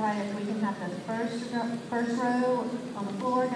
All right, if we can have the first, first row on the floor.